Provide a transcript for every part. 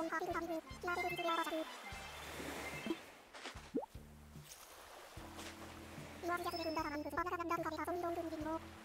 岩見弱で軍だが見るつばながなんだんかけさそみどんぐんぎんろ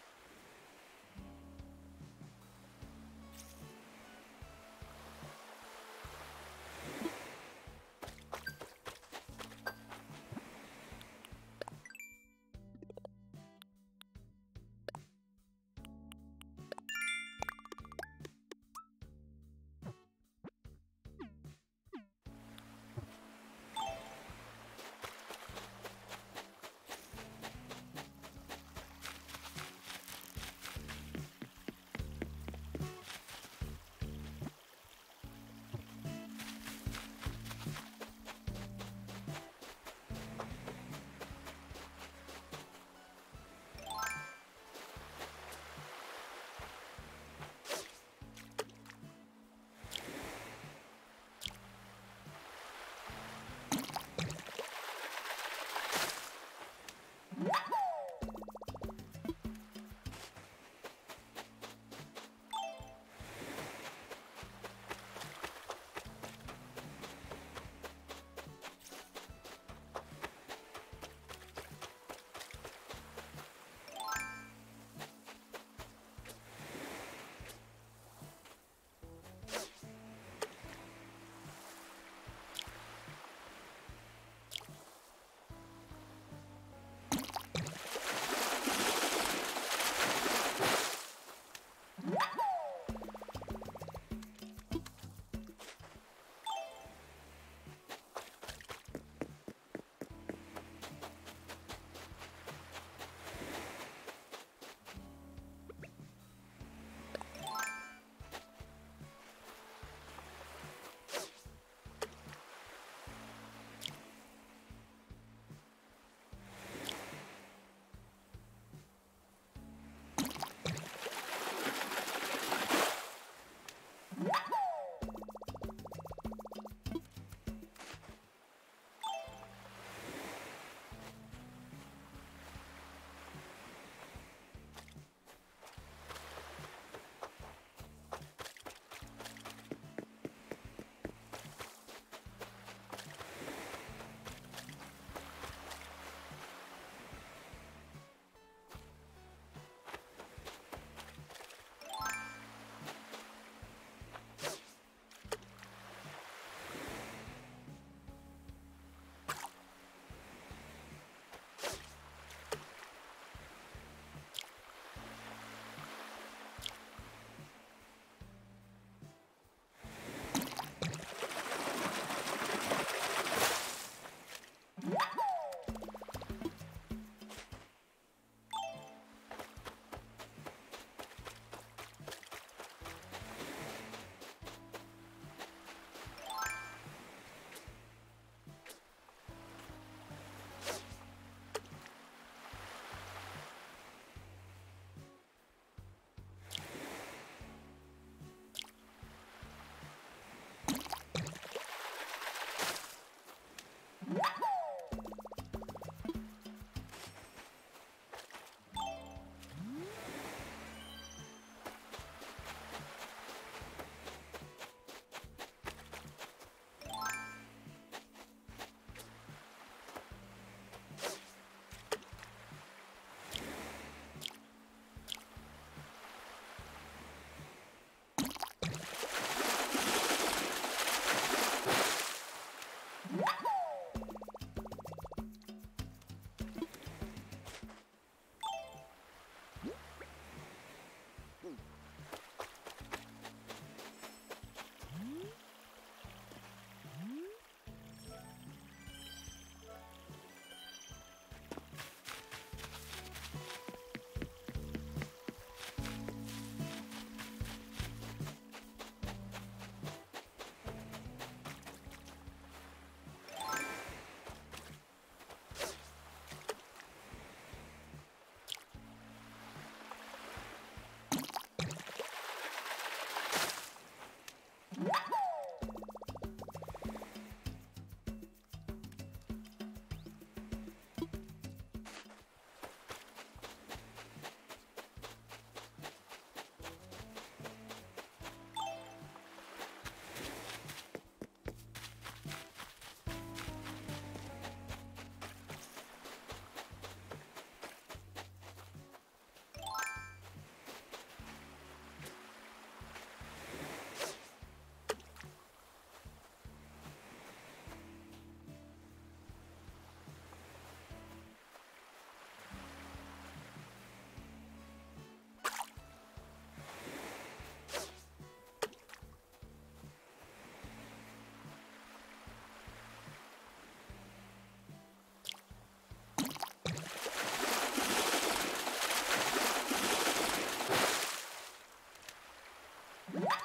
Bye.